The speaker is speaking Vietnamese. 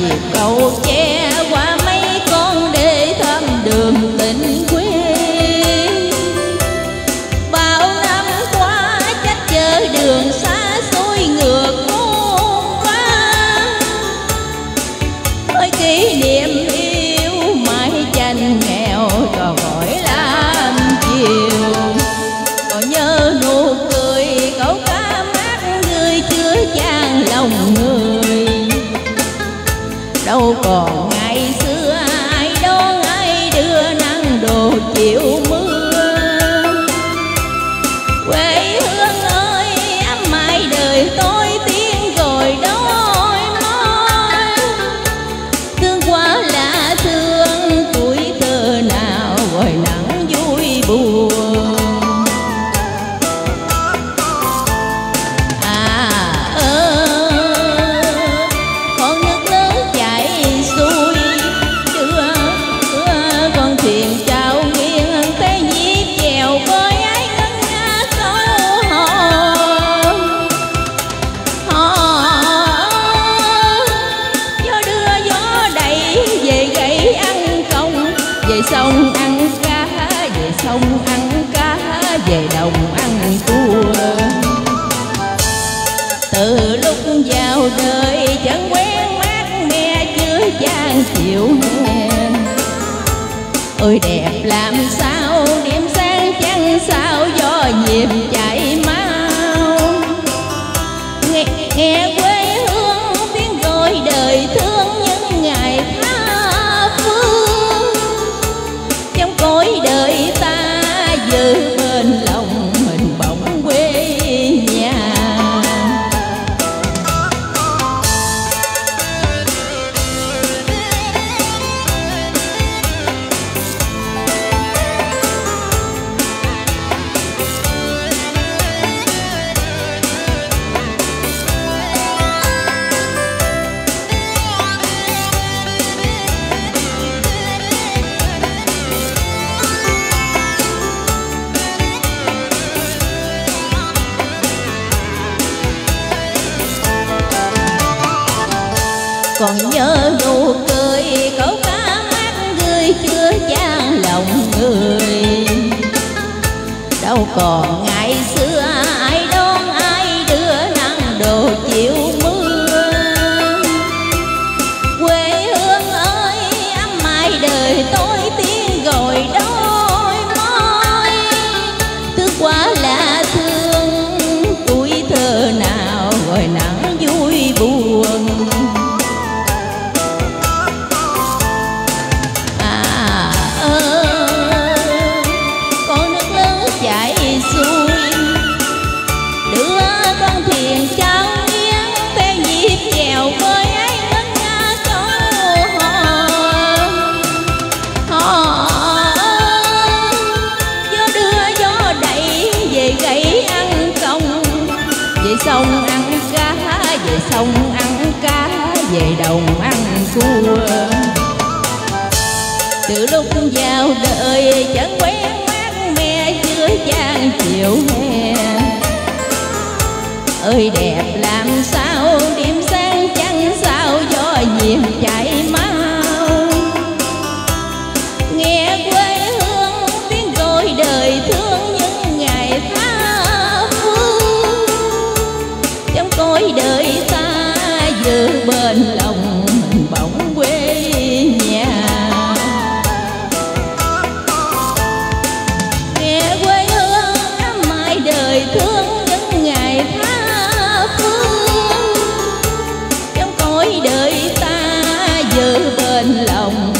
nhịp cầu che đâu còn sông ăn cá, về sông ăn cá, về đồng ăn cua từ lúc vào đời chẳng quen mát mẹ chưa chan chịu hè ôi đẹp làm sao điểm sáng chẳng sao, do nhịp chạy nụ cười câu ca mắt người chưa chan lòng người. Đâu còn ngày xong ăn cá, về đồng ăn cua. Từ lúc vào đời, chẳng quen mát me chưa chan chiều hè. Ơi, đẹp làm sao đêm sáng chẳng sao, do nhịp chạy mau nghe quê hương tiếng gọi đời thương những ngày tha phương trong cõi đời bên lòng mình bỗng quê nhà. Nghe quê hương ấm mãi đời thương những ngày tha phương. Trong cõi đời ta giữ bên lòng